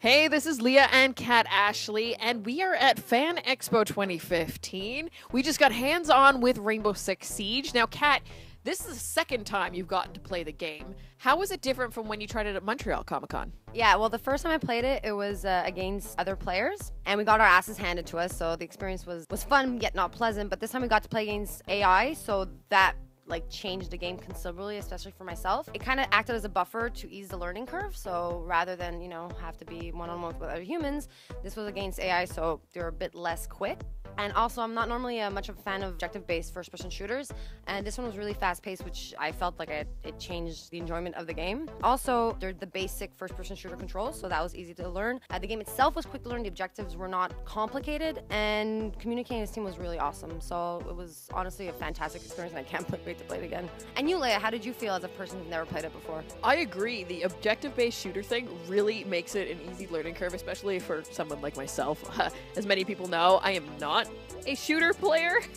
Hey, this is Leah and Kat Ashley, and we are at Fan Expo 2015. We just got hands on with Rainbow Six Siege. Now, Kat, this is the second time you've gotten to play the game. How was it different from when you tried it at Montreal Comic Con? Yeah, well, the first time I played it, it was uh, against other players, and we got our asses handed to us. So the experience was was fun yet not pleasant. But this time we got to play against AI, so that like changed the game considerably, especially for myself. It kind of acted as a buffer to ease the learning curve. So rather than you know have to be one on one with other humans, this was against AI, so they're a bit less quick. And also, I'm not normally a much of a fan of objective-based first-person shooters, and this one was really fast-paced, which I felt like it, changed the enjoyment of the game. Also, they're the basic first-person shooter controls, so that was easy to learn. Uh, the game itself was quick to learn. The objectives were not complicated, and communicating with team was really awesome. So it was honestly a fantastic experience, and I can't wait to play it again. And you, Leah, how did you feel as a person who's never played it before? I agree. The objective-based shooter thing really makes it an easy learning curve, especially for someone like myself. as many people know, I am not a shooter player.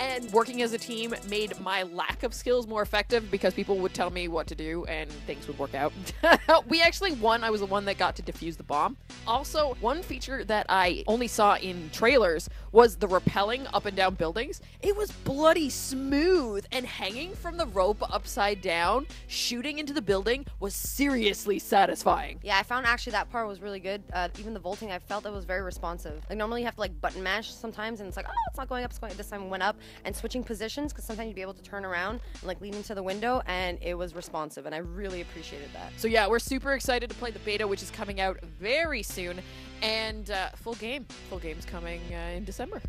and working as a team made my lack of skills more effective because people would tell me what to do and things would work out. we actually won. I was the one that got to defuse the bomb. Also, one feature that I only saw in trailers was the rappelling up and down buildings. It was bloody smooth and hanging from the rope upside down, shooting into the building was seriously satisfying. Yeah, I found actually that part was really good. Uh, even the vaulting, I felt it was very responsive. Like normally you have to like button mash sometimes, and it's like, oh, it's not going up, it's going. This time went up, and switching positions because sometimes you'd be able to turn around and like lean into the window, and it was responsive, and I really appreciated that. So yeah, we're super excited to play the beta, which is coming out very soon, and uh, full game. Full game's coming uh, in December.